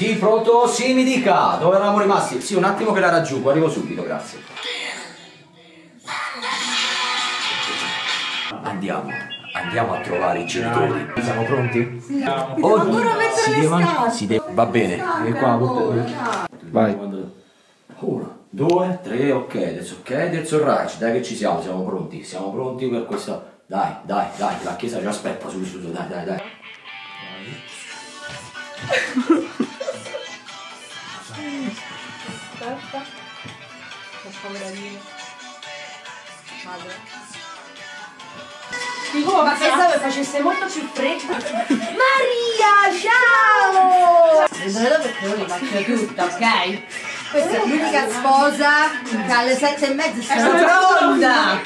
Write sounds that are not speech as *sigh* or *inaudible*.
Sì, pronto? Sì, mi dica. Dove eravamo rimasti? Sì, un attimo che la raggiungo, arrivo subito, grazie. Andiamo, andiamo a trovare i genitori. Siamo pronti? Sì. Oh, ancora mettere si le deve- scarpe. si deve- Va bene. E qua, Vai. Uno, due, tre, ok, adesso ok, adesso right, dai che ci siamo, siamo pronti, siamo pronti per questa... Dai, dai, dai, la chiesa ci aspetta, su, su, su, dai, dai, dai. *laughs* Facciamo la linea. Vado. Dico, ma pensavo che facesse molto più freddo. *laughs* Maria, ciao! Vedrete perché io li faccio tutta, ok? Questa è l'unica sposa che alle sette e mezza sono pronta.